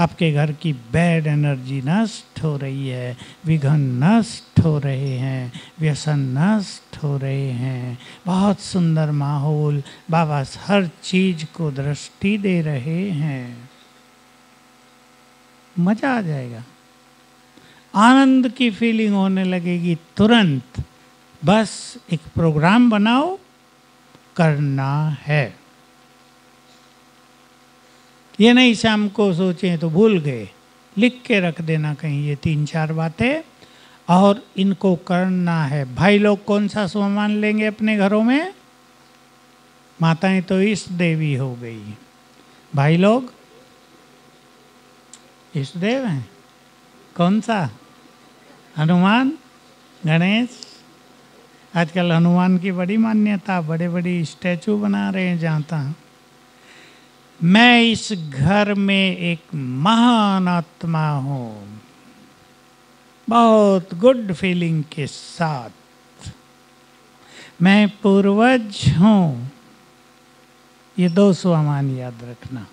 आपके घर की बैड एनर्जी नष्ट हो रही है, विघन नष्ट हो रहे हैं, व्यसन नष्ट हो रहे हैं। बहुत सुंदर माहौल, बाबा हर चीज़ को दृष्टि दे रहे हैं। मज़ा आ जाएगा। आनंद की फीलिंग होने लगेगी तुरंत। बस एक प्रोग्राम बनाओ, करना है। ये नहीं शाम को सोचें तो भूल गए। लिख के रख देना कहीं ये तीन चार बातें। और इनको करना है। भाई लोग कौन सा सामान लेंगे अपने घरों में? माताएँ तो इस देवी हो गई। भाई लोग इष्ट देव हैं। कौन सा? हनुमान? गणेश? आजकल हनुमान की बड़ी मान्यता बड़े बड़ी स्टैचू बना रहे हैं जहाँ तहाँ। मैं इस घर में एक महान आत्मा हूँ। बहुत गुड फीलिंग के साथ। मैं पूर्वज हूँ। ये दो स्वामान याद रखना।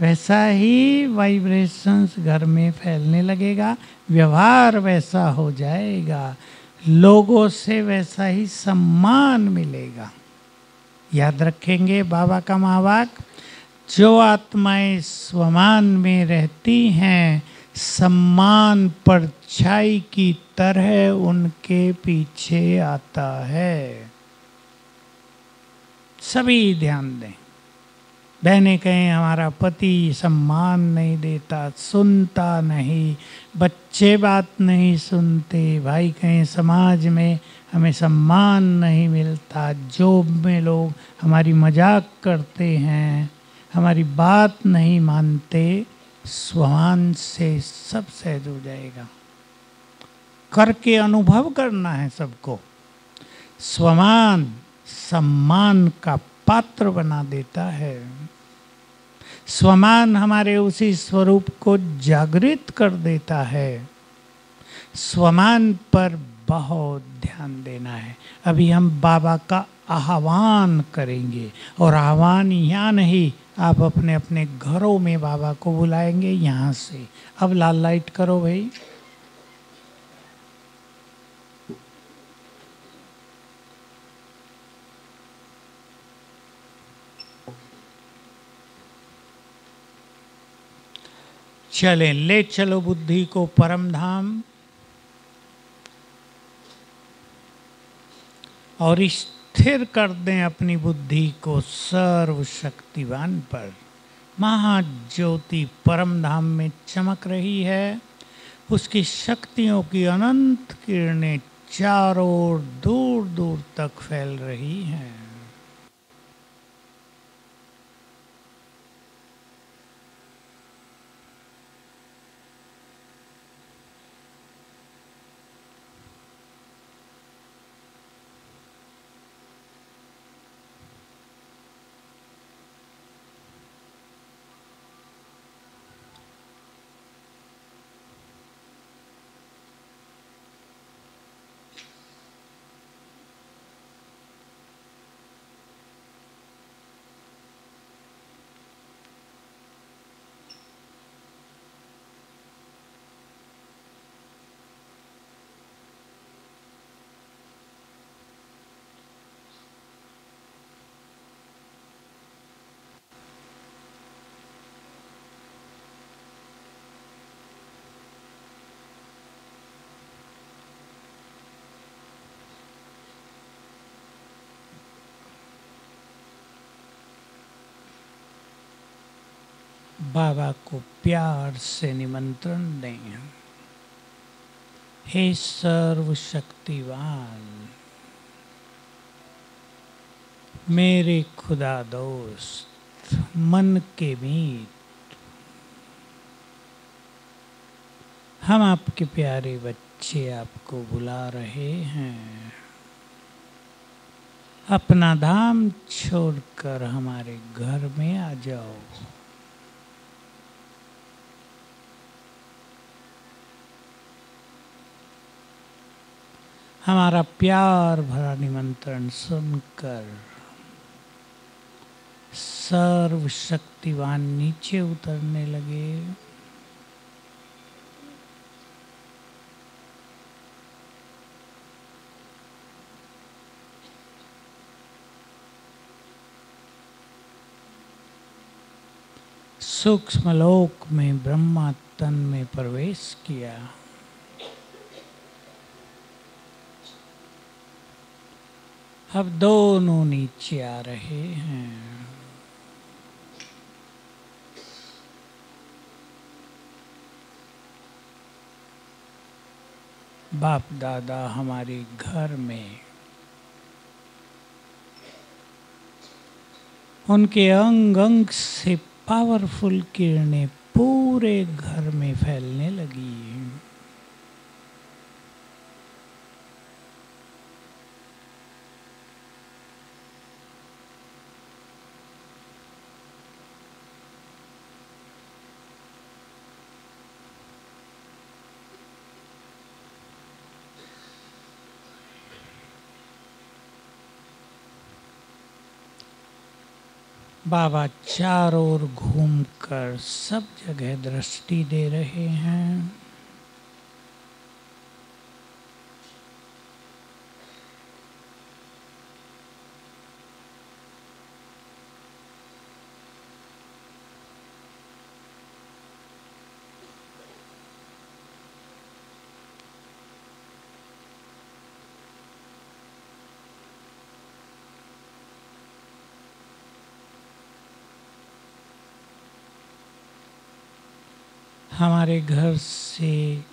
वैसा ही वाइब्रेशंस घर में फैलने लगेगा। व्यवहार वैसा हो जाएगा। लोगों से वैसा ही सम्मान मिलेगा। याद रखेंगे बाबा का महावाक जो आत्माएँ स्वमान में रहती हैं, सम्मान परछाई की तरह उनके पीछे आता है। सभी ध्यान दें। बहने कहें, हमारा पति सम्मान नहीं देता, सुनता नहीं, बच्चे बात नहीं सुनते, भाई कहें, समाज में हमें सम्मान नहीं मिलता। जॉब में लोग हमारी मज़ाक करते हैं, हमारी बात नहीं मानते, स्वान से सब सहज हो जाएगा। करके अनुभव करना है सबको। स्वमान सम्मान का पात्र बना देता है। स्वमान हमारे उसी स्वरूप को जागृत कर देता है। स्वमान पर बहुत ध्यान देना है। अभी हम बाबा का आह्वान करेंगे और आह्वान यहाँ नहीं, आप अपने अपने घरों में बाबा को बुलाएँगे यहाँ से। अब लाल लाइट करो भाई। चले, ले चलो बुद्धि को परम धाम और स्थिर कर दें अपनी बुद्धि को सर्वशक्तिवान पर। महाज्योति परम धाम में चमक रही है। उसकी शक्तियों की अनंत किरणें चारों ओर दूर दूर तक फैल रही हैं। बाबा को प्यार से निमंत्रण दें। हे सर्वशक्तिवान, मेरे खुदा दोस्त, मन के मीत, हम आपके प्यारे बच्चे आपको बुला रहे हैं। अपना धाम छोड़कर हमारे घर में आ जाओ। हमारा प्यार भरा निमंत्रण सुनकर सर्वशक्तिवान नीचे उतरने लगे। सूक्ष्म लोक में ब्रह्मा तन में प्रवेश किया। अब दोनों नीचे आ रहे हैं। बाप दादा हमारे घर में, उनके अंग अंग से पावरफुल किरणें पूरे घर में फैलने लगी। बाबा चारों ओर घूमकर सब जगह दृष्टि दे रहे हैं। हमारे घर से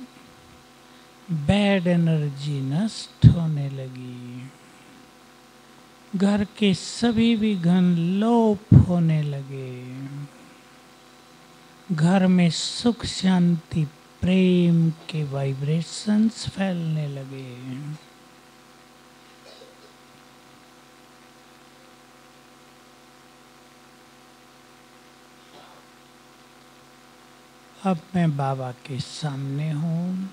बैड एनर्जी नष्ट होने लगी। घर के सभी भी घन लोप होने लगे। घर में सुख, शांति, प्रेम के वाइब्रेशंस फैलने लगे। अब मैं बाबा के सामने हूँ।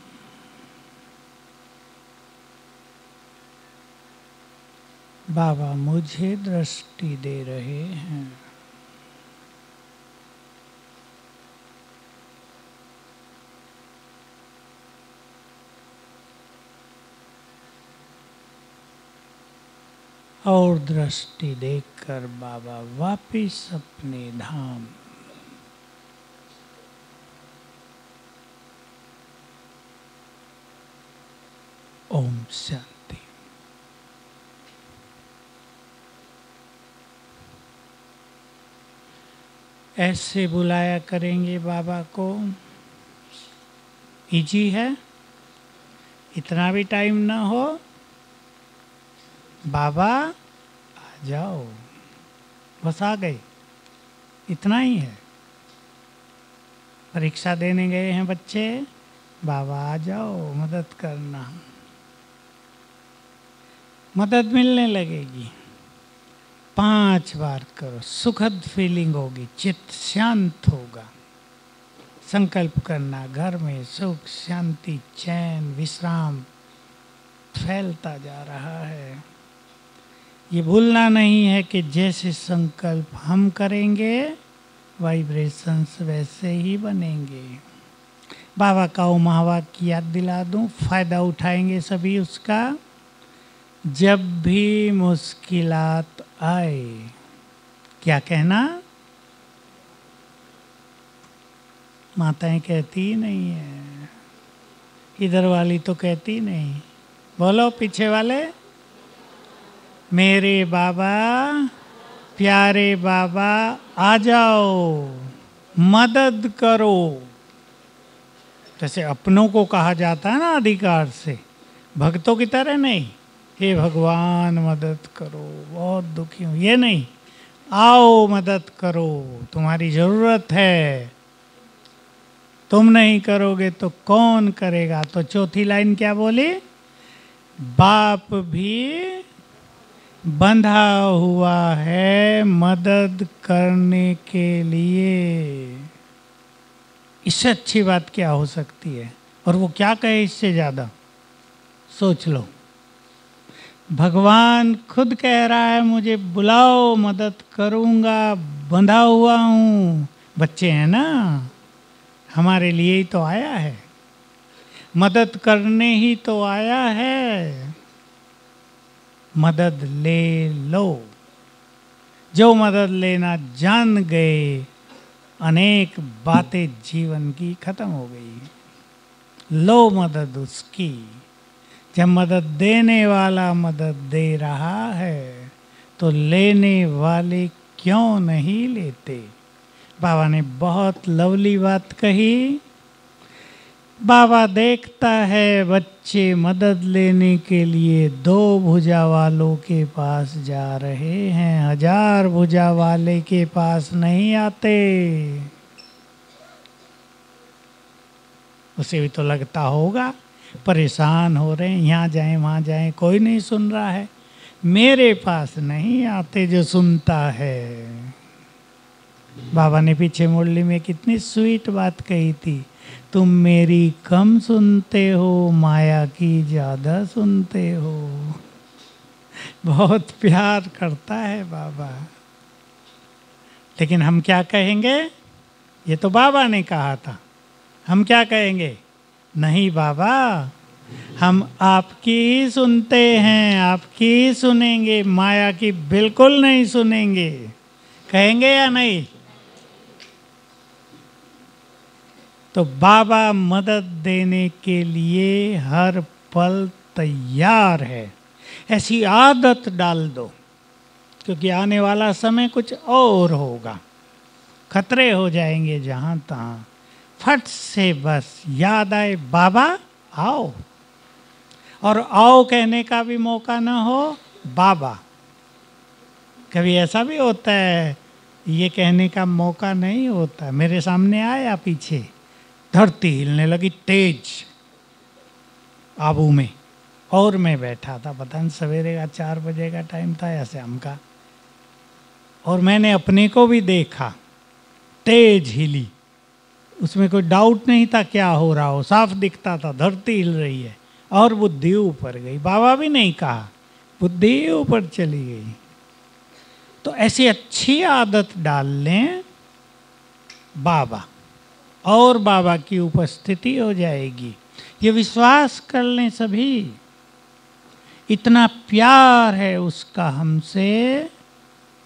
बाबा मुझे दृष्टि दे रहे हैं। और दृष्टि देखकर बाबा वापिस अपने धाम ओम शांति ऐसे बुलाया करेंगे बाबा को। इजी है? इतना भी टाइम ना हो। बाबा, आ जाओ। बस आ गए। इतना ही है। परीक्षा देने गए हैं बच्चे। बाबा, आ जाओ। मदद करना। मदद मिलने लगेगी। पाँच बार करो, सुखद फीलिंग होगी, चित्त शांत होगा। संकल्प करना, घर में सुख, शांति, चैन, विश्राम, फैलता जा रहा है। ये भूलना नहीं है कि जैसे संकल्प हम करेंगे वाइब्रेशंस वैसे ही बनेंगे। बाबा का उमावा की याद दिला दूँ, फ़ायदा उठाएँगे सभी उसका। जब भी मुश्किलात आए, क्या कहना? माताएँ कहती नहीं है। इधर वाली तो कहती नहीं। बोलो, पीछे वाले। मेरे बाबा, प्यारे बाबा, आ जाओ, मदद करो। जैसे अपनों को कहा जाता है ना अधिकार से, भक्तों की तरह नहीं। हे भगवान, मदद करो। बहुत दुखी हूँ। ये नहीं, आओ, मदद करो। तुम्हारी ज़रूरत है। तुम नहीं करोगे तो कौन करेगा? तो चौथी लाइन क्या बोली? बाप भी बंधा हुआ है मदद करने के लिए। इससे अच्छी बात क्या हो सकती है? और वो क्या कहे इससे ज़्यादा? सोच लो। भगवान खुद कह रहा है, मुझे बुलाओ, मदद करूँगा, बंधा हुआ हूँ। बच्चे हैं ना? हमारे लिए ही तो आया है। मदद करने ही तो आया है। मदद ले लो। जो मदद लेना जान गए, अनेक बातें जीवन की खत्म हो गई। लो मदद उसकी। जब मदद देने वाला मदद दे रहा है तो लेने वाले क्यों नहीं लेते? बाबा ने बहुत लवली बात कही। बाबा देखता है बच्चे मदद लेने के लिए दो भुजा वालों के पास जा रहे हैं, हज़ार भुजा वाले के पास नहीं आते। उसे भी तो लगता होगा परेशान हो रहे हैं, यहाँ जाएँ, वहाँ जाएँ, कोई नहीं सुन रहा है। मेरे पास नहीं आते जो सुनता है। बाबा ने पीछे मुरली में कितनी स्वीट बात कही थी। तुम मेरी कम सुनते हो, माया की ज़्यादा सुनते हो। बहुत प्यार करता है बाबा। लेकिन हम क्या कहेंगे? ये तो बाबा ने कहा था। हम क्या कहेंगे? नहीं बाबा, हम आपकी ही सुनते हैं, आपकी ही सुनेंगे, माया की बिल्कुल नहीं सुनेंगे। कहेंगे या नहीं? तो बाबा मदद देने के लिए हर पल तैयार है। ऐसी आदत डाल दो, क्योंकि आने वाला समय कुछ और होगा। खतरे हो जाएँगे जहाँ तहाँ। फट से बस, याद आए, बाबा, आओ। और आओ कहने का भी मौका ना हो, बाबा। कभी ऐसा भी होता है, ये कहने का मौका नहीं होता। मेरे सामने आया पीछे, धरती हिलने लगी तेज, आबू में, और मैं बैठा था। पता नहीं सवेरे का चार बजे का टाइम था या शाम का। और मैंने अपने को भी देखा, तेज हिली। उसमें कोई डाउट नहीं था क्या हो रहा हो, साफ़ दिखता था, धरती हिल रही है, और बुद्धि ऊपर गई। बाबा भी नहीं कहा, बुद्धि ऊपर चली गई। तो ऐसी अच्छी आदत डाल लें, बाबा, और बाबा की उपस्थिति हो जाएगी। ये विश्वास कर लें सभी, इतना प्यार है उसका हमसे,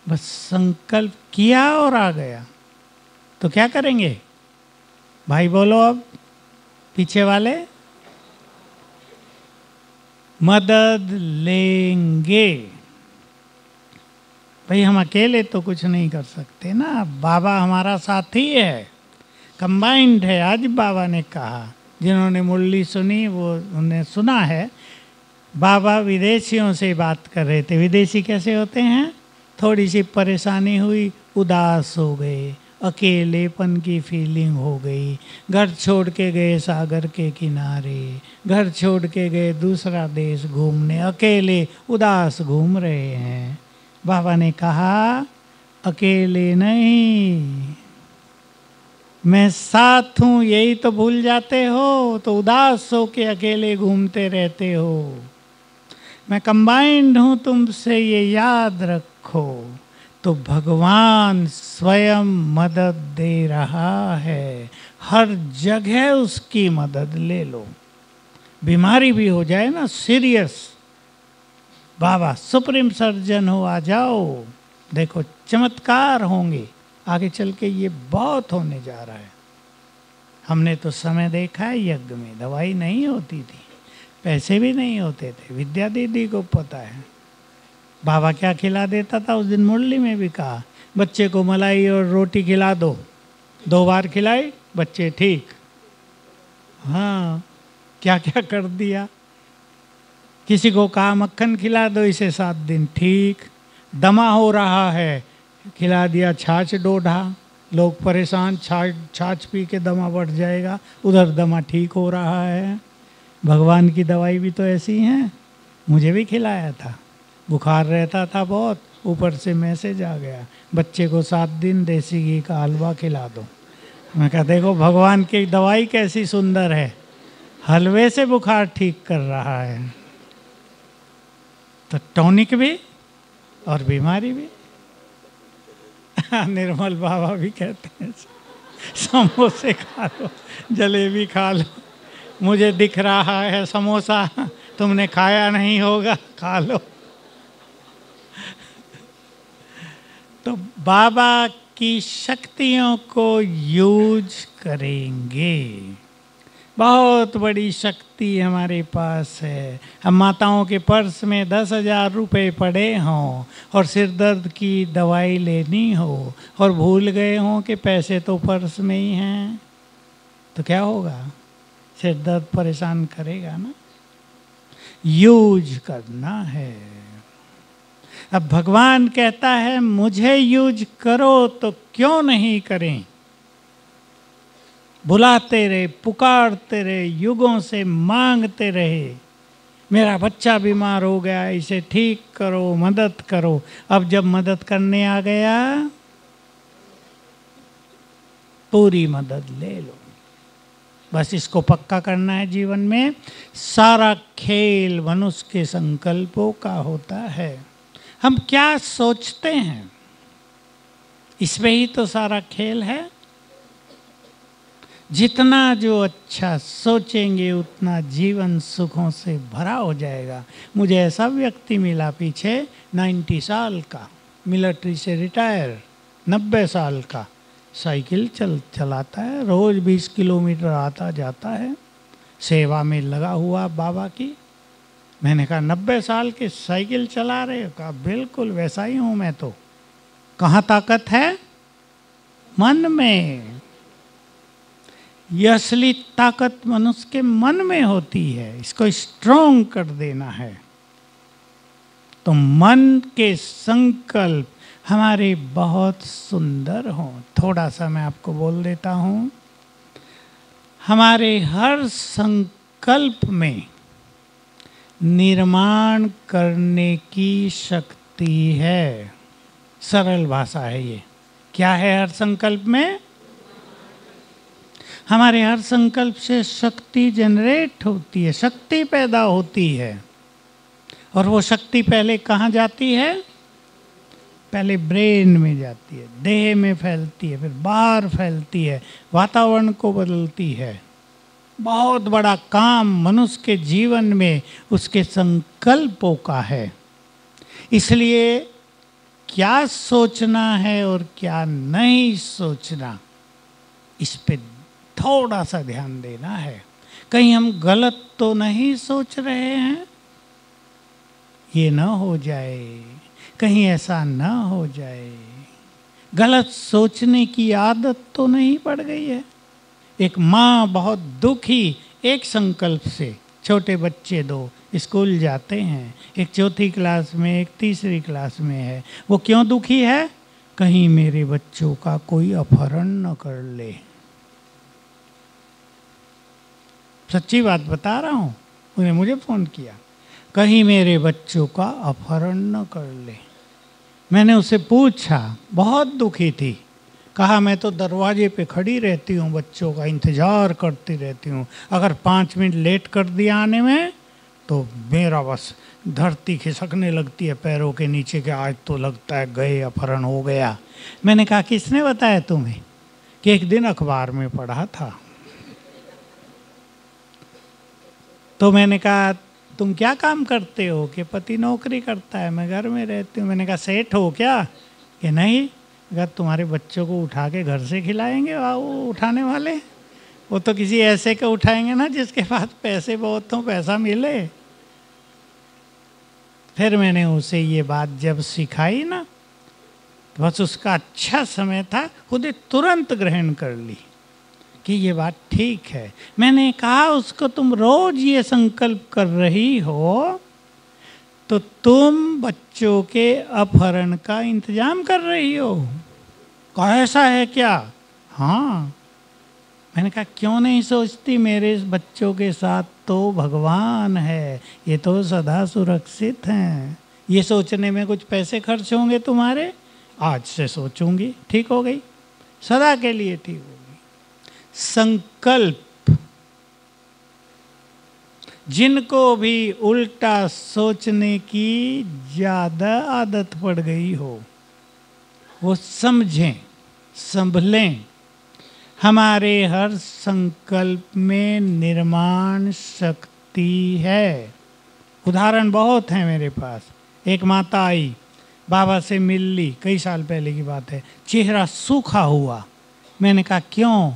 बस संकल्प किया और आ गया। तो क्या करेंगे? भाई बोलो अब, पीछे वाले। मदद लेंगे। भाई हम अकेले तो कुछ नहीं कर सकते ना। बाबा हमारा साथी है कंबाइंड है, आज बाबा ने कहा। जिन्होंने मुरली सुनी, वो उन्हें सुना है। बाबा विदेशियों से बात कर रहे थे। विदेशी कैसे होते हैं? थोड़ी सी परेशानी हुई, उदास हो गए। अकेलेपन की फीलिंग हो गई। घर छोड़ के गए सागर के किनारे। घर छोड़ के गए दूसरा देश घूमने। अकेले उदास घूम रहे हैं। बाबा ने कहा, अकेले नहीं। मैं साथ हूँ, यही तो भूल जाते हो। तो उदास हो के अकेले घूमते रहते हो। मैं कंबाइंड हूँ, तुमसे ये याद रखो। तो भगवान स्वयं मदद दे रहा है। हर जगह उसकी मदद ले लो। बीमारी भी हो जाए ना, सीरियस। बाबा, सुप्रीम सर्जन हो, आ जाओ। देखो, चमत्कार होंगे। आगे चल के ये बहुत होने जा रहा है। हमने तो समय देखा है, यज्ञ में दवाई नहीं होती थी। पैसे भी नहीं होते थे। विद्या दीदी को पता है। बाबा क्या खिला देता था? उस दिन मुरली में भी कहा, बच्चे को मलाई और रोटी खिला दो। दो बार खिलाई, बच्चे ठीक। हाँ क्या क्या कर दिया? किसी को कहा, मक्खन खिला दो, इसे सात दिन ठीक। दमा हो रहा है, खिला दिया छाछ डोढ़ा। लोग परेशान, छाछ छाछ पी के दमा बढ़ जाएगा। उधर दमा ठीक हो रहा है। भगवान की दवाई भी तो ऐसी हैं। मुझे भी खिलाया था। बुखार रहता था बहुत, ऊपर से मैसेज आ गया, बच्चे को सात दिन देसी घी का हलवा खिला दो। मैं कहा, देखो, भगवान की दवाई कैसी सुंदर है, हलवे से बुखार ठीक कर रहा है। तो टॉनिक भी और बीमारी भी। निर्मल बाबा भी कहते हैं, समोसे खा लो, जलेबी खा लो, मुझे दिख रहा है समोसा, तुमने खाया नहीं होगा, खा लो। तो बाबा की शक्तियों को यूज़ करेंगे। बहुत बड़ी शक्ति हमारे पास है। हम माताओं के पर्स में दस हज़ार रुपये पड़े हों और सिर दर्द की दवाई लेनी हो और भूल गए हों कि पैसे तो पर्स में ही हैं तो क्या होगा? सिर दर्द परेशान करेगा ना? यूज़ करना है। अब भगवान कहता है, मुझे यूज़ करो तो क्यों नहीं करें? बुलाते रहे, पुकारते रहे, युगों से मांगते रहे। मेरा बच्चा बीमार हो गया, इसे ठीक करो, मदद करो। अब जब मदद करने आ गया, पूरी मदद ले लो। बस इसको पक्का करना है जीवन में। सारा खेल मनुष्य के संकल्पों का होता है। हम क्या सोचते हैं? इसमें ही तो सारा खेल है। जितना जो अच्छा सोचेंगे, उतना जीवन सुखों से भरा हो जाएगा। मुझे ऐसा व्यक्ति मिला पीछे 90 साल का, मिलिट्री से रिटायर 90 साल का। साइकिल चल, चलाता है, रोज 20 किलोमीटर आता जाता है। सेवा में लगा हुआ बाबा की। मैंने कहा, नब्बे साल के साइकिल चला रहे हो? कहा, बिल्कुल वैसा ही हूँ मैं तो। कहाँ ताकत है? मन में। यह असली ताकत मनुष्य के मन में होती है। इसको स्ट्रोंग कर देना है। तो मन के संकल्प हमारे बहुत सुंदर हों। थोड़ा सा मैं आपको बोल देता हूँ। हमारे हर संकल्प में निर्माण करने की शक्ति है। सरल भाषा है ये। क्या है हर संकल्प में? हमारे हर संकल्प से शक्ति जनरेट होती है, शक्ति पैदा होती है। और वो शक्ति पहले कहाँ जाती है? पहले ब्रेन में जाती है, देह में फैलती है, फिर बाहर फैलती है, वातावरण को बदलती है। बहुत बड़ा काम मनुष्य के जीवन में उसके संकल्पों का है। इसलिए क्या सोचना है और क्या नहीं सोचना, इस पे थोड़ा सा ध्यान देना है। कहीं हम गलत तो नहीं सोच रहे हैं, ये न हो जाए, कहीं ऐसा न हो जाए। गलत सोचने की आदत तो नहीं पड़ गई है। एक माँ बहुत दुखी एक संकल्प से छोटे बच्चे दो स्कूल जाते हैं। एक चौथी क्लास में, एक तीसरी क्लास में है। वो क्यों दुखी है? कहीं मेरे बच्चों का कोई अपहरण न कर ले। सच्ची बात बता रहा हूँ? उन्हें मुझे फ़ोन किया। कहीं मेरे बच्चों का अपहरण न कर ले। मैंने उसे पूछा, बहुत दुखी थी। कहा, मैं तो दरवाजे पे खड़ी रहती हूँ, बच्चों का इंतज़ार करती रहती हूँ। अगर पाँच मिनट लेट कर दिया आने में तो मेरा बस धरती खिसकने लगती है, पैरों के नीचे के आज तो लगता है गए अपहरण हो गया। मैंने कहा किसने बताया तुम्हें कि एक दिन अखबार में पढ़ा था? तो मैंने कहा, तुम क्या काम करते हो कि पति नौकरी करता है? मैं घर में रहती हूँ। मैंने कहा, सेठ हो क्या? कि नहीं अगर तुम्हारे बच्चों को उठा के घर से खिलाएँगे? वो उठाने वाले। वो तो किसी ऐसे के उठाएँगे ना, जिसके पास पैसे बहुत हो, पैसा मिले। फिर मैंने उसे ये बात जब सिखाई ना तो बस उसका अच्छा समय था, खुद तुरंत ग्रहण कर ली कि ये बात ठीक है। मैंने कहा, उसको तुम रोज ये संकल्प कर रही हो तो तुम बच्चों के अपहरण का इंतज़ाम कर रही हो। कहा, ऐसा है क्या? हाँ. मैंने कहा, क्यों नहीं सोचती मेरे बच्चों के साथ? तो भगवान है, ये तो सदा सुरक्षित हैं। ये सोचने में कुछ पैसे खर्च होंगे तुम्हारे? आज से सोचूँगी, ठीक हो गई। सदा के लिए ठीक हो गई। संकल्प, जिनको भी उल्टा सोचने की ज़्यादा आदत पड़ गई हो वो समझें, संभलें। हमारे हर संकल्प में निर्माण शक्ति है। उदाहरण बहुत हैं मेरे पास। एक माता आई, बाबा से मिल ली, कई साल पहले की बात है। चेहरा सूखा हुआ। मैंने कहा, क्यों?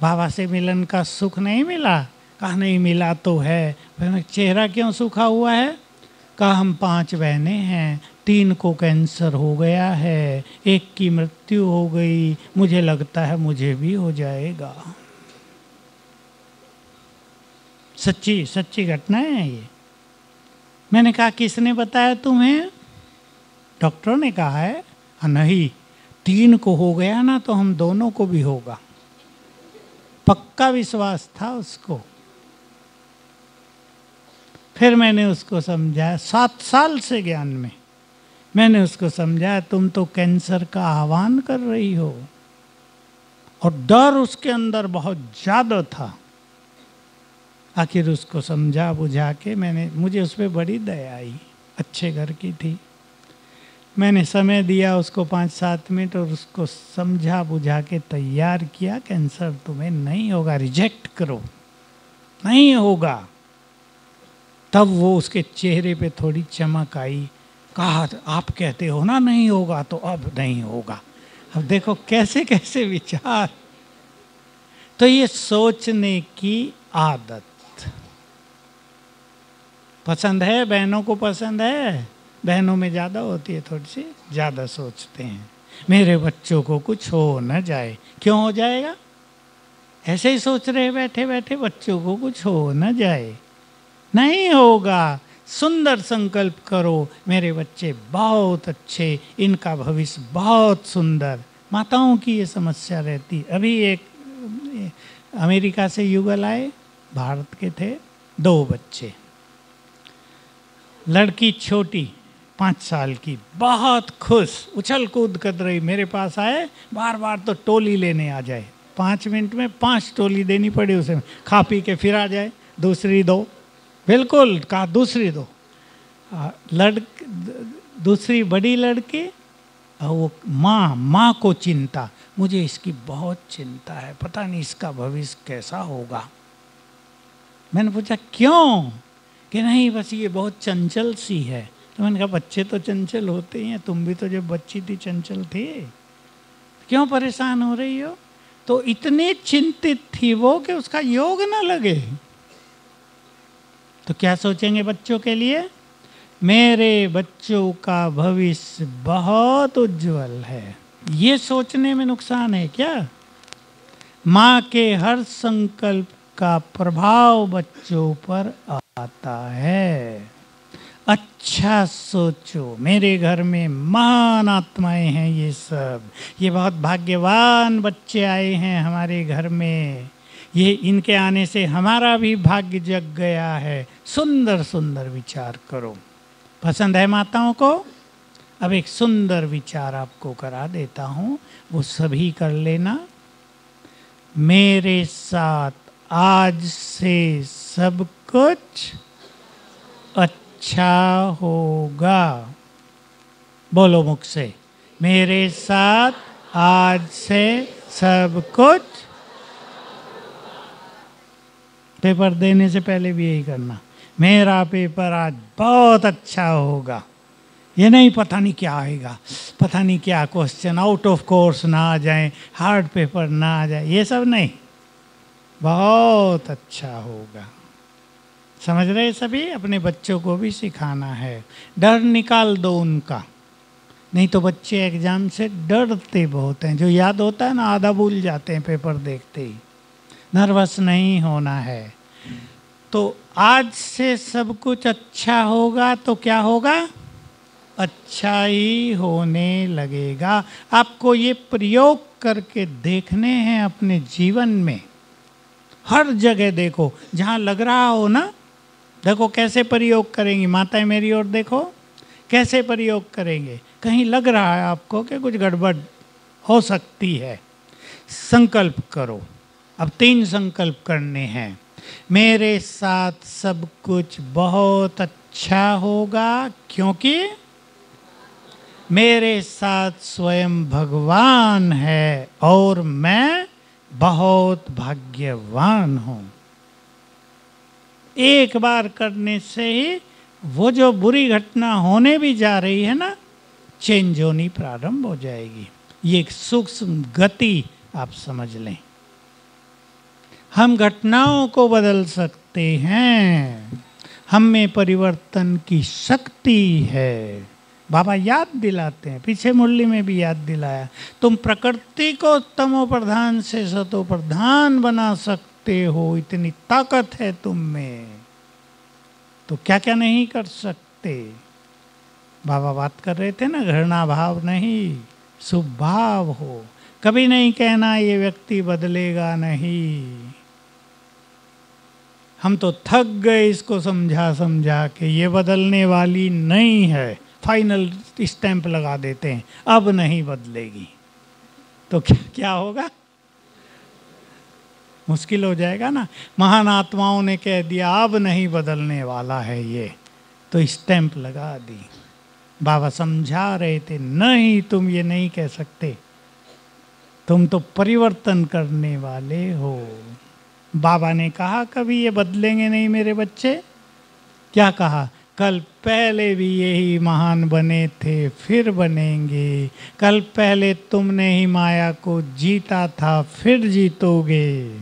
बाबा से मिलन का सुख नहीं मिला? कहा, नहीं, मिला तो है। मैंने चेहरा क्यों सूखा हुआ है? कहा, हम पाँच बहनें हैं। तीन को कैंसर हो गया है एक की मृत्यु हो गई मुझे लगता है मुझे भी हो जाएगा। सच्ची सच्ची घटना है ये। मैंने कहा किसने बताया तुम्हें? डॉक्टर ने कहा है हाँ, नहीं तीन को हो गया ना तो हम दोनों को भी होगा। पक्का विश्वास था उसको। फिर मैंने उसको समझाया सात साल से ज्ञान में। मैंने उसको समझाया तुम तो कैंसर का आह्वान कर रही हो। और डर उसके अंदर बहुत ज़्यादा था। आखिर उसको समझा, बुझा के मैंने, मुझे उस पर बड़ी दया आई, अच्छे घर की थी। मैंने समय दिया उसको पाँच सात मिनट और उसको समझा बुझा के तैयार किया, कैंसर तुम्हें नहीं होगा, रिजेक्ट करो। नहीं होगा। तब वो उसके चेहरे पे थोड़ी चमक आई कहा, आप कहते हो ना नहीं होगा तो अब नहीं होगा। अब देखो कैसे कैसे विचार। तो ये सोचने की आदत। पसंद है? बहनों को पसंद है? बहनों में ज़्यादा होती है थोड़ी सी? ज़्यादा सोचते हैं। मेरे बच्चों को कुछ हो न जाए, क्यों हो जाएगा? ऐसे ही सोच रहे बैठे बैठे बच्चों को कुछ हो न जाए। नहीं होगा। सुंदर संकल्प करो, मेरे बच्चे बहुत अच्छे, इनका भविष्य बहुत सुंदर। माताओं की ये समस्या रहती। अभी एक, अमेरिका से युगल आए, भारत के थे, दो बच्चे। लड़की छोटी, पाँच साल की, बहुत खुश उछल कूद कर रही, मेरे पास आए बार बार तो टोली लेने आ जाए। पाँच मिनट में पाँच टोली देनी पड़ी उसे, खा पी के फिर आ जाए, दूसरी दो। बिल्कुल कहा दूसरी दो। लड़, दूसरी बड़ी लड़की और वो माँ माँ को चिंता। मुझे इसकी बहुत चिंता है। पता नहीं इसका भविष्य कैसा होगा। मैंने पूछा, क्यों? कि नहीं, बस ये बहुत चंचल सी है। तो मैंने कहा, बच्चे तो चंचल होते ही हैं। तुम भी तो जब बच्ची थी, चंचल थी। क्यों परेशान हो रही हो? तो इतनी चिंतित थी वो कि उसका योग ना लगे। तो क्या सोचेंगे बच्चों के लिए? मेरे बच्चों का भविष्य बहुत उज्जवल है। ये सोचने में नुकसान है क्या? माँ के हर संकल्प का प्रभाव बच्चों पर आता है। अच्छा सोचो, मेरे घर में महान आत्माएँ हैं ये सब। ये बहुत भाग्यवान बच्चे आए हैं हमारे घर में। ये इनके आने से हमारा भी भाग्य जग गया है। सुंदर सुंदर विचार करो। पसंद है माताओं को? अब एक सुंदर विचार आपको करा देता हूँ। वो सभी कर लेना। मेरे साथ आज से सब कुछ अच्छा होगा। बोलो मुख से। मेरे साथ आज से सब कुछ पेपर देने से पहले भी यही करना। मेरा पेपर आज बहुत अच्छा होगा। ये नहीं, पता नहीं क्या आएगा। पता नहीं क्या क्वेश्चन आउट ऑफ़ कोर्स ना आ जाए हार्ड पेपर ना आ जाए, ये सब नहीं। बहुत अच्छा होगा। समझ रहे सभी? अपने बच्चों को भी सिखाना है। डर निकाल दो उनका। नहीं तो बच्चे एग्ज़ाम से डरते बहुत हैं। जो याद होता है ना, आधा भूल जाते हैं पेपर देखते ही। नर्वस नहीं होना है। तो आज से सब कुछ अच्छा होगा तो क्या होगा? अच्छा ही होने लगेगा। आपको ये प्रयोग करके देखने हैं अपने जीवन में। हर जगह देखो, जहाँ लग रहा हो ना, देखो कैसे प्रयोग करेंगी। माताएँ मेरी ओर देखो, कैसे प्रयोग करेंगे। कहीं लग रहा है आपको कि कुछ गड़बड़ हो सकती है। संकल्प करो। अब तीन संकल्प करने हैं। मेरे साथ सब कुछ बहुत अच्छा होगा, क्योंकि मेरे साथ स्वयं भगवान है और मैं बहुत भाग्यवान हूँ। एक बार करने से ही वो जो बुरी घटना होने भी जा रही है ना, चेंज होनी प्रारंभ हो जाएगी। ये एक सूक्ष्म गति आप समझ लें। हम घटनाओं को बदल सकते हैं। हम में परिवर्तन की शक्ति है। बाबा याद दिलाते हैं। पीछे मुरली में भी याद दिलाया। तुम प्रकृति को तमो प्रधान से सतो प्रधान बना सकते हो। इतनी ताकत है तुम में। तो क्या क्या नहीं कर सकते? बाबा बात कर रहे थे ना, घृणा भाव नहीं सुभाव हो। कभी नहीं कहना, ये व्यक्ति बदलेगा नहीं। हम तो थक गए इसको समझा समझा के, ये बदलने वाली नहीं है। फाइनल स्टैंप लगा देते हैं, अब नहीं बदलेगी। तो क्या क्या होगा? मुश्किल हो जाएगा ना? महान आत्माओं ने कह दिया, अब नहीं बदलने वाला है ये। तो स्टैंप लगा दी। बाबा समझा रहे थे, नहीं, तुम ये नहीं कह सकते। तुम तो परिवर्तन करने वाले हो। बाबा ने कहा, कभी ये बदलेंगे नहीं मेरे बच्चे? क्या कहा, कल पहले भी यही महान बने थे, फिर बनेंगे। कल पहले तुमने ही माया को जीता था, फिर जीतोगे।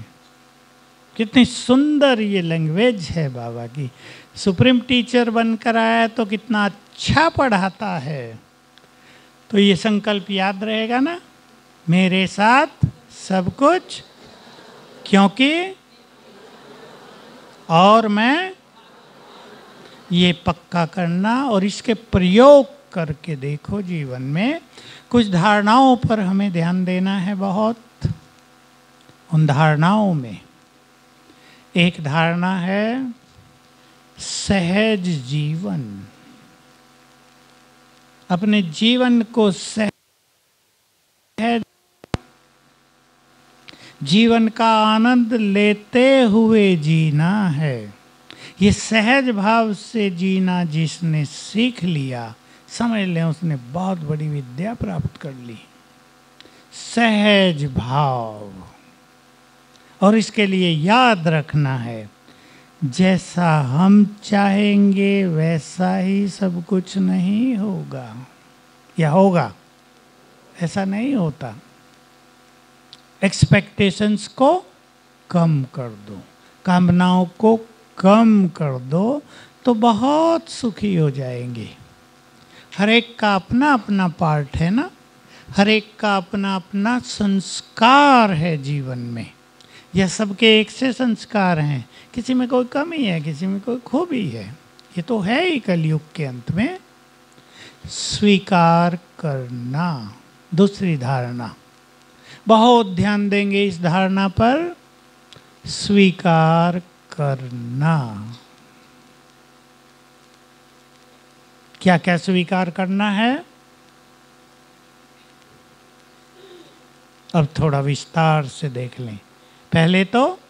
कितनी सुंदर ये लैंग्वेज है बाबा की। सुप्रीम टीचर बनकर आया तो कितना अच्छा पढ़ाता है। तो ये संकल्प याद रहेगा ना? मेरे साथ सब कुछ, क्योंकि और मैं ये पक्का करना और इसके प्रयोग करके देखो जीवन में, कुछ धारणाओं पर हमें ध्यान देना है बहुत। उन धारणाओं में एक धारणा है, सहज जीवन। अपने जीवन को सहज जीवन का आनंद लेते हुए जीना है। ये सहज भाव से जीना जिसने सीख लिया, समझ लें उसने बहुत बड़ी विद्या प्राप्त कर ली। सहज भाव। और इसके लिए याद रखना है, जैसा हम चाहेंगे वैसा ही सब कुछ नहीं होगा। या होगा, ऐसा नहीं होता। एक्सपेक्टेशंस को कम कर दो। कामनाओं को कम कर दो तो बहुत सुखी हो जाएँगे। हर एक का अपना अपना पार्ट है ना? हर एक का अपना अपना संस्कार है जीवन में। यह सबके एक से संस्कार हैं। किसी में कोई कमी है, किसी में कोई खूबी है। ये तो है ही कलयुग के अंत में। स्वीकार करना, दूसरी धारणा। बहुत ध्यान देंगे इस धारणा पर। स्वीकार करना। क्या क्या स्वीकार करना है? अब थोड़ा विस्तार से देख लें। पहले तो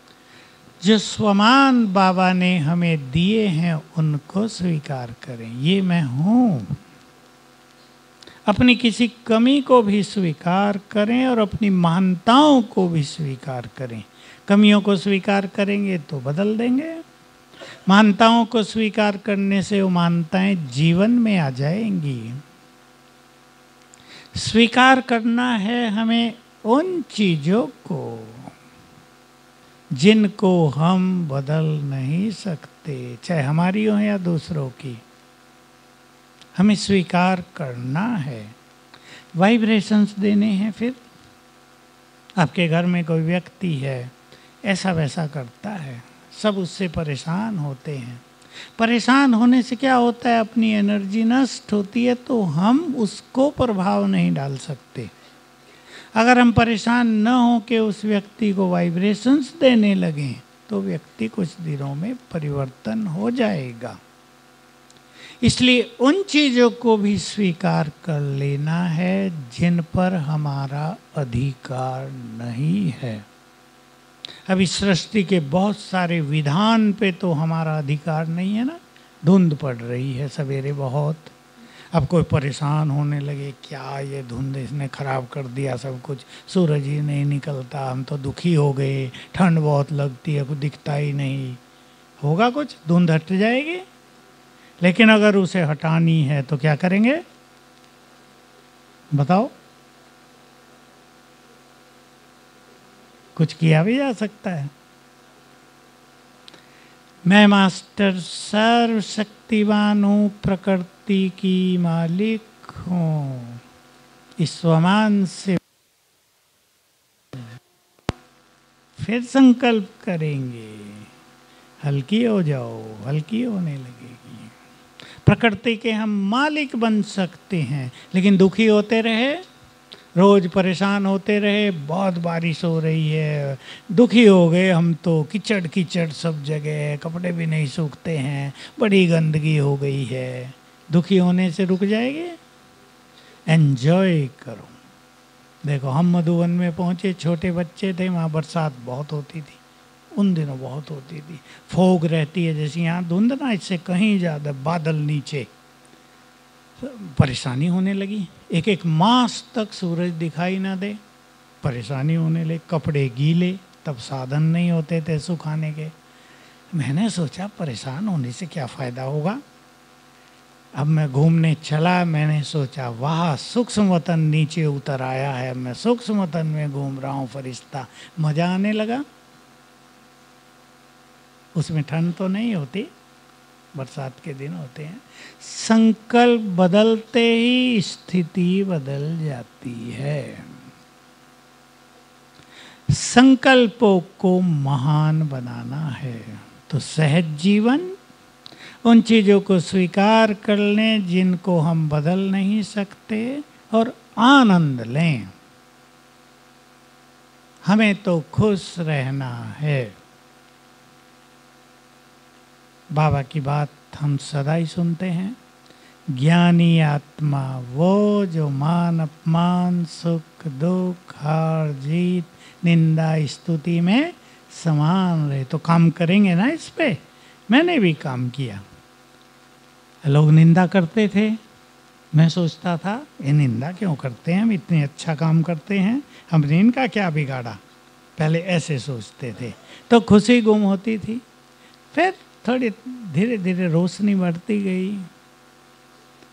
जो स्वमान बाबा ने हमें दिए हैं, उनको स्वीकार करें। ये मैं हूँ। अपनी किसी कमी को भी स्वीकार करें और अपनी महानताओं को भी स्वीकार करें। कमियों को स्वीकार करेंगे तो बदल देंगे। मानताओं को स्वीकार करने से वो मानताएँ जीवन में आ जाएँगी। स्वीकार करना है हमें उन चीज़ों को जिनको हम बदल नहीं सकते, चाहे हमारी हो या दूसरों की। हमें स्वीकार करना है। वाइब्रेशंस देने हैं फिर। आपके घर में कोई व्यक्ति है, ऐसा वैसा करता है। सब उससे परेशान होते हैं। परेशान होने से क्या होता है? अपनी एनर्जी नष्ट होती है तो हम उसको प्रभाव नहीं डाल सकते। अगर हम परेशान न हो के उस व्यक्ति को वाइब्रेशंस देने लगें तो व्यक्ति कुछ दिनों में परिवर्तन हो जाएगा। इसलिए उन चीज़ों को भी स्वीकार कर लेना है जिन पर हमारा अधिकार नहीं है। अभी सृष्टि के बहुत सारे विधान पे तो हमारा अधिकार नहीं है ना। धुंध पड़ रही है सवेरे बहुत। अब कोई परेशान होने लगे, क्या ये धुंध इसने ख़राब कर दिया सब कुछ? सूरज ही नहीं निकलता, हम तो दुखी हो गए, ठंड बहुत लगती है, कुछ दिखता ही नहीं। होगा कुछ? धुंध हट जाएगी? लेकिन अगर उसे हटानी है तो क्या करेंगे? बताओ। कुछ किया भी जा सकता है। मैं मास्टर सर्वशक्तिवान हूँ प्रकृति की मालिक हूँ। इस स्वमान से फिर संकल्प करेंगे। हल्की हो जाओ, हल्की होने लगेगी। प्रकृति के हम मालिक बन सकते हैं। लेकिन दुखी होते रहे, रोज परेशान होते रहे, बहुत बारिश हो रही है, दुखी हो गए हम तो कीचड़ कीचड़ सब जगह है, कपड़े भी नहीं सूखते हैं, बड़ी गंदगी हो गई है। दुखी होने से रुक जाएँगे? एन्जॉय करो। देखो, हम मधुबन में पहुँचे, छोटे बच्चे थे, वहाँ बरसात बहुत होती थी। उन दिनों बहुत होती थी। फोग रहती है जैसे यहाँ धुंध ना, इससे कहीं ज़्यादा बादल नीचे। परेशानी होने लगी। एक एक मास तक सूरज दिखाई ना दे। परेशानी होने लगी। कपड़े गीले, तब साधन नहीं होते थे सुखाने के। मैंने सोचा, परेशान होने से क्या फ़ायदा होगा? अब मैं घूमने चला, मैंने सोचा, वाह, सूक्ष्म वतन नीचे उतर आया है। मैं सूक्ष्म वतन में घूम रहा हूँ, फरिश्ता। मज़ा आने लगा। उसमें ठंड तो नहीं होती, बरसात के दिन होते हैं। संकल्प बदलते ही स्थिति बदल जाती है। संकल्पों को महान बनाना है। तो सहज जीवन, उन चीज़ों को स्वीकार कर लें जिनको हम बदल नहीं सकते और आनंद लें। हमें तो खुश रहना है। बाबा की बात हम सदा ही सुनते हैं। ज्ञानी आत्मा वो जो मान अपमान, सुख, दुख, हार, जीत, निंदा, स्तुति में समान रहे। तो काम करेंगे ना इस पे? मैंने भी काम किया। लोग निंदा करते थे। मैं सोचता था, ये निंदा क्यों करते हैं? हम इतने अच्छा काम करते हैं। हमने इनका क्या बिगाड़ा? पहले ऐसे सोचते थे। तो खुशी गुम होती थी। फिर थोड़ी धीरे धीरे रोशनी बढ़ती गई।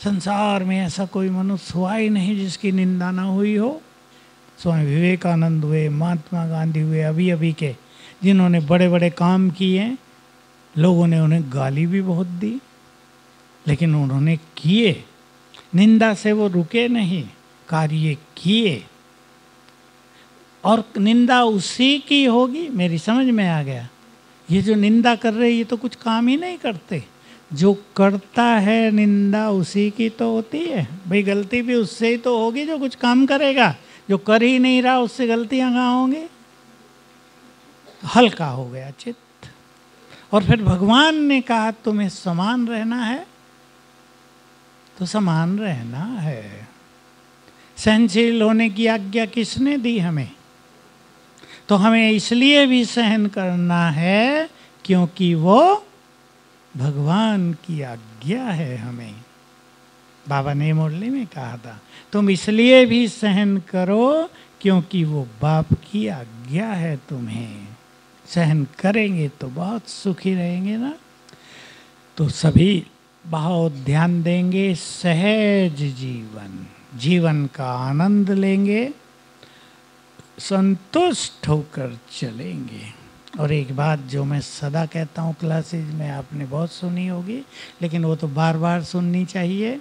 संसार में ऐसा कोई मनुष्य हुआ ही नहीं जिसकी निंदा ना हुई हो। स्वामी विवेकानंद हुए, महात्मा गांधी हुए अभी अभी के, जिन्होंने बड़े बड़े काम किए, लोगों ने उन्हें गाली भी बहुत दी, लेकिन उन्होंने किए। निंदा से वो रुके नहीं, कार्य किए। और निंदा उसी की होगी, मेरी समझ में आ गया। ये जो निंदा कर रहे ये तो कुछ काम ही नहीं करते। जो करता है निंदा, उसी की तो होती है। भाई, गलती भी उससे ही तो होगी जो कुछ काम करेगा। जो कर ही नहीं रहा, उससे गलतियाँ कहाँ होंगी? हल्का हो गया चित्त। और फिर भगवान ने कहा, तुम्हें समान रहना है। तो समान रहना है। सहनशील होने की आज्ञा किसने दी हमें? तो हमें इसलिए भी सहन करना है क्योंकि वो भगवान की आज्ञा है हमें। बाबा ने मुरली में कहा था, तुम इसलिए भी सहन करो क्योंकि वो बाप की आज्ञा है तुम्हें। सहन करेंगे तो बहुत सुखी रहेंगे ना? तो सभी बहुत ध्यान देंगे, सहज जीवन जीवन का आनंद लेंगे। संतुष्ट होकर चलेंगे। और एक बात जो मैं सदा कहता हूँ क्लासेज में आपने बहुत सुनी होगी, लेकिन वो तो बार बार सुननी चाहिए।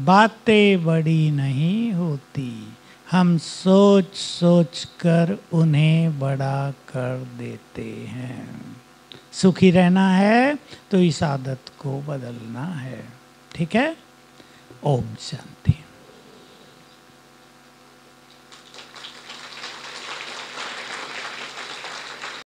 बातें बड़ी नहीं होती। हम सोच सोच कर उन्हें बड़ा कर देते हैं। सुखी रहना है तो इस आदत को बदलना है। ठीक है? ओम शांति।